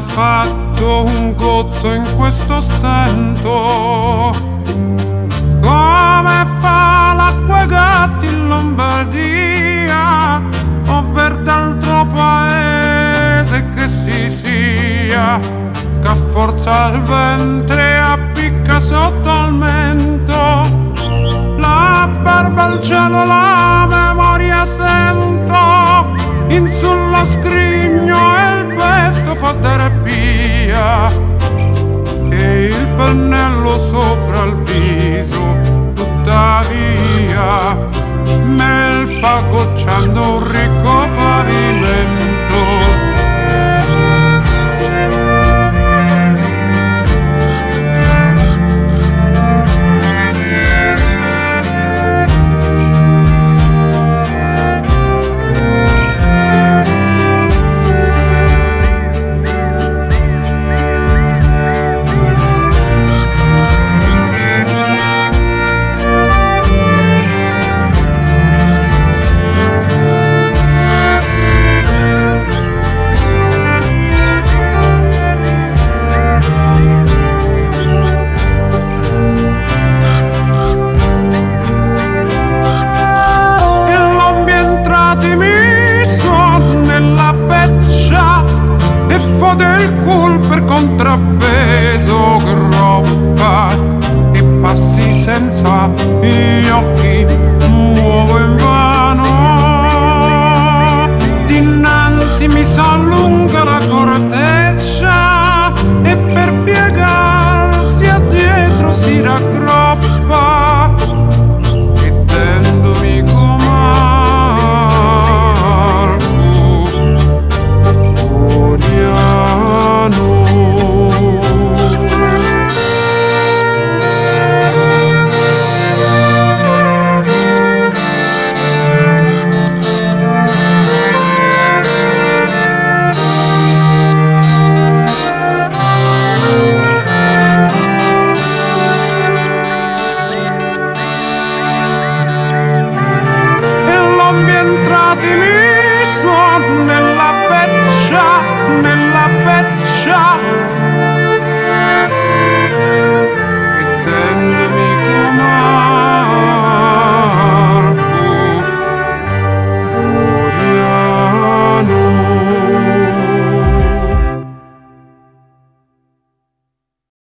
ha fatto un gozzo in questo stento. Come fa l'acqua gatti in Lombardia, ovver d'altro paese che si sia, che a forza il ventre appicca sotto il mento. La barba al cielo, la gocciando un ricco pavimento